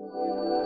Música